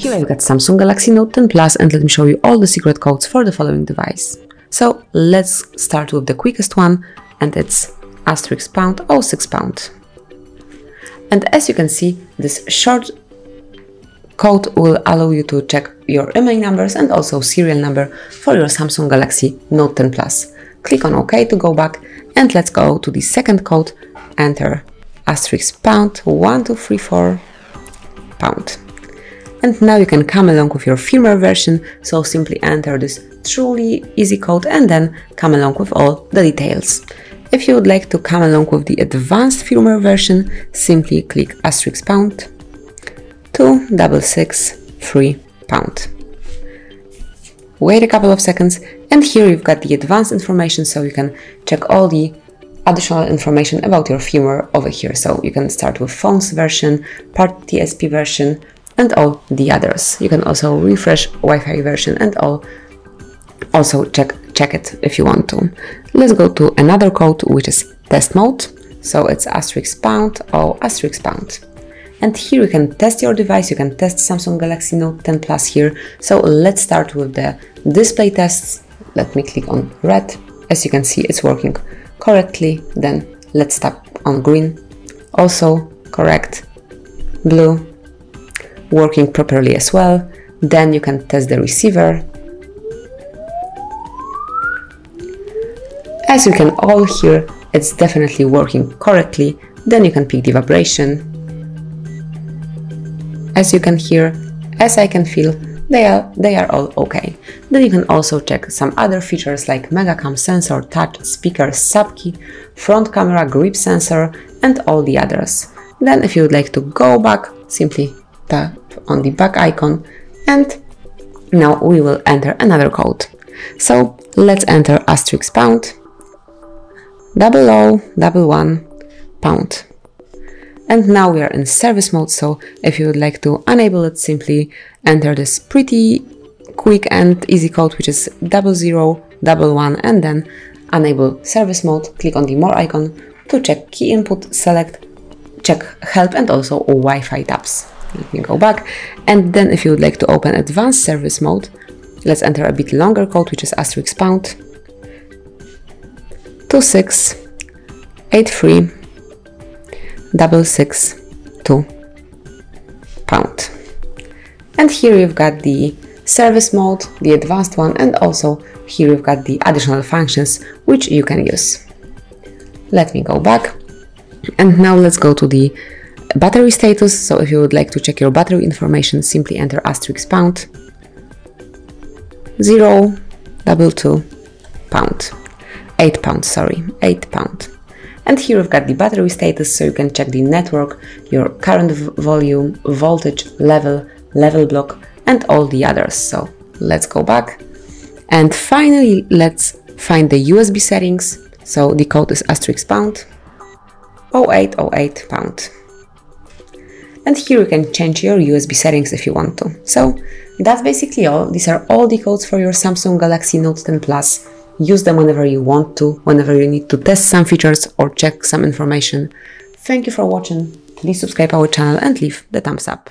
Here I've got Samsung Galaxy Note 10 Plus and let me show you all the secret codes for the following device. So let's start with the quickest one and it's asterisk pound 06 pound. And as you can see, this short code will allow you to check your IMEI numbers and also serial number for your Samsung Galaxy Note 10 Plus. Click on OK to go back and let's go to the second code, enter asterisk pound 1234 pound. And now you can come along with your firmware version, so simply enter this truly easy code and then come along with all the details. If you would like to come along with the advanced firmware version, simply click asterisk pound two, double six, three, pound. Wait a couple of seconds and here you've got the advanced information so you can check all the additional information about your firmware over here. So you can start with phones version, part TSP version and all the others. You can also refresh Wi-Fi version and all also check check it if you want to. Let's go to another code which is test mode. So it's asterisk pound or asterisk pound. And here you can test your device, you can test Samsung Galaxy Note 10 Plus here. So let's start with the display tests. Let me click on red. As you can see, it's working correctly. Then let's tap on green. Also correct. Blue, working properly as well. Then you can test the receiver. As you can all hear, it's definitely working correctly. Then you can pick the vibration. As you can hear, as I can feel, they are, they are all okay. Then you can also check some other features like Megacam sensor, touch, speaker, sub key, front camera, grip sensor, and all the others. Then if you would like to go back, simply tap on the back icon and now we will enter another code. So let's enter asterisk pound, double O, double one, pound. And now we are in service mode, so if you would like to enable it, simply enter this pretty quick and easy code, which is double zero, double one, and then enable service mode, click on the more icon to check key input, select, check help and also Wi-Fi tabs. Let me go back. And then if you would like to open advanced service mode, let's enter a bit longer code, which is asterisk pound 2683 double six two pound. And here you've got the service mode, the advanced one, and also here you've got the additional functions which you can use. Let me go back. And now let's go to the battery status. So if you would like to check your battery information, simply enter asterisk pound zero double two pound. 8 pounds, sorry, 8 pound. And here we've got the battery status, so you can check the network, your current volume, voltage, level, level block, and all the others. So let's go back. And finally, let's find the USB settings. So the code is asterisk pound 0808 pound. And here you can change your USB settings if you want to. So that's basically all. These are all the codes for your Samsung Galaxy Note 10 Plus. Use them whenever you want to, whenever you need to test some features or check some information. Thank you for watching. Please subscribe our channel and leave the thumbs up.